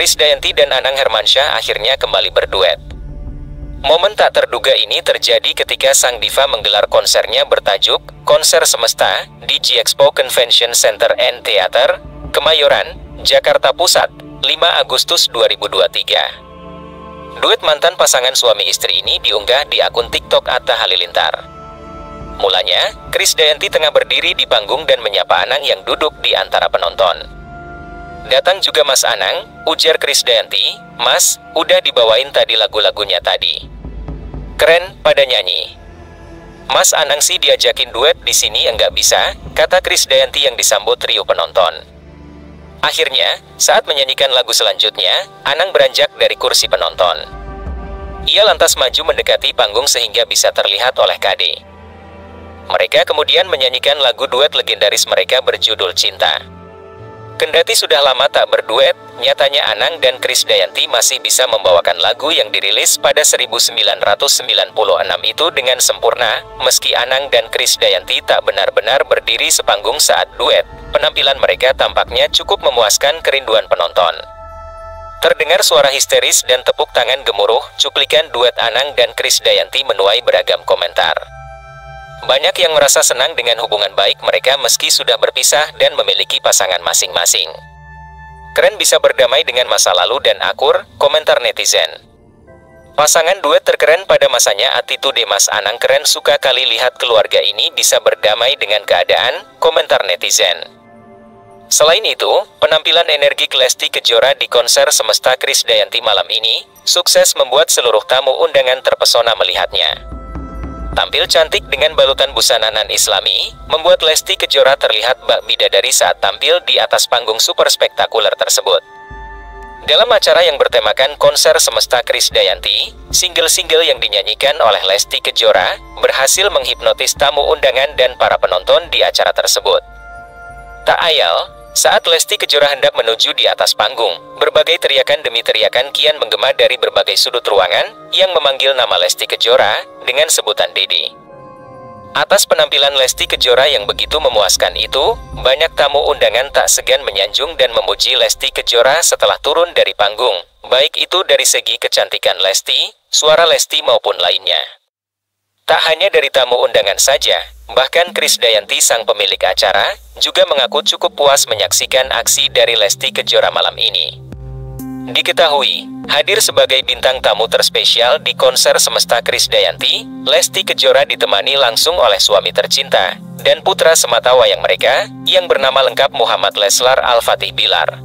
Krisdayanti dan Anang Hermansyah akhirnya kembali berduet. Momen tak terduga ini terjadi ketika sang diva menggelar konsernya bertajuk Konser Semesta di G Expo Convention Center and Theater, Kemayoran, Jakarta Pusat, 5 Agustus 2023. Duet mantan pasangan suami istri ini diunggah di akun TikTok Atta Halilintar. Mulanya, Krisdayanti tengah berdiri di panggung dan menyapa Anang yang duduk di antara penonton. Datang juga Mas Anang, ujar Krisdayanti, Mas, udah dibawain tadi lagu-lagunya tadi. Keren, pada nyanyi. Mas Anang sih diajakin duet di sini enggak bisa, kata Krisdayanti yang disambut trio penonton. Akhirnya, saat menyanyikan lagu selanjutnya, Anang beranjak dari kursi penonton. Ia lantas maju mendekati panggung sehingga bisa terlihat oleh KD. Mereka kemudian menyanyikan lagu duet legendaris mereka berjudul Cinta. Kendati sudah lama tak berduet, nyatanya Anang dan Kris Dayanti masih bisa membawakan lagu yang dirilis pada 1996 itu dengan sempurna, meski Anang dan Kris Dayanti tak benar-benar berdiri sepanggung saat duet. Penampilan mereka tampaknya cukup memuaskan kerinduan penonton. Terdengar suara histeris dan tepuk tangan gemuruh, cuplikan duet Anang dan Kris Dayanti menuai beragam komentar. Banyak yang merasa senang dengan hubungan baik mereka meski sudah berpisah dan memiliki pasangan masing-masing. Keren bisa berdamai dengan masa lalu dan akur, komentar netizen. Pasangan duet terkeren pada masanya Attitude Mas Anang keren suka kali lihat keluarga ini bisa berdamai dengan keadaan, komentar netizen. Selain itu, penampilan energi Lesti Kejora di konser Semesta Kris Dayanti malam ini, sukses membuat seluruh tamu undangan terpesona melihatnya. Tampil cantik dengan balutan busana nan islami, membuat Lesti Kejora terlihat bak bidadari saat tampil di atas panggung super spektakuler tersebut. Dalam acara yang bertemakan konser semesta Kris Dayanti, single-single yang dinyanyikan oleh Lesti Kejora berhasil menghipnotis tamu undangan dan para penonton di acara tersebut. Tak ayal, saat Lesti Kejora hendak menuju di atas panggung, berbagai teriakan demi teriakan kian menggema dari berbagai sudut ruangan yang memanggil nama Lesti Kejora dengan sebutan Didi. Atas penampilan Lesti Kejora yang begitu memuaskan itu, banyak tamu undangan tak segan menyanjung dan memuji Lesti Kejora setelah turun dari panggung, baik itu dari segi kecantikan Lesti, suara Lesti maupun lainnya. Tak hanya dari tamu undangan saja, Bahkan Kris Dayanti sang pemilik acara juga mengaku cukup puas menyaksikan aksi dari Lesti Kejora malam ini. Diketahui, hadir sebagai bintang tamu terspesial di konser semesta Kris Dayanti, Lesti Kejora ditemani langsung oleh suami tercinta dan putra semata wayang mereka yang bernama lengkap Muhammad Leslar Al-Fatih Bilar.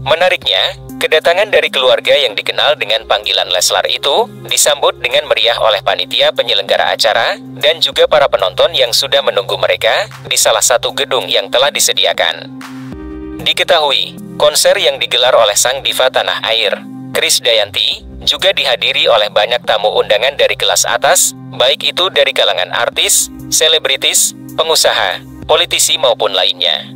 Menariknya, Kedatangan dari keluarga yang dikenal dengan panggilan Leslar itu disambut dengan meriah oleh panitia penyelenggara acara dan juga para penonton yang sudah menunggu mereka di salah satu gedung yang telah disediakan. Diketahui, konser yang digelar oleh sang diva tanah air, Kris Dayanti, juga dihadiri oleh banyak tamu undangan dari kelas atas, baik itu dari kalangan artis, selebritis, pengusaha, politisi maupun lainnya.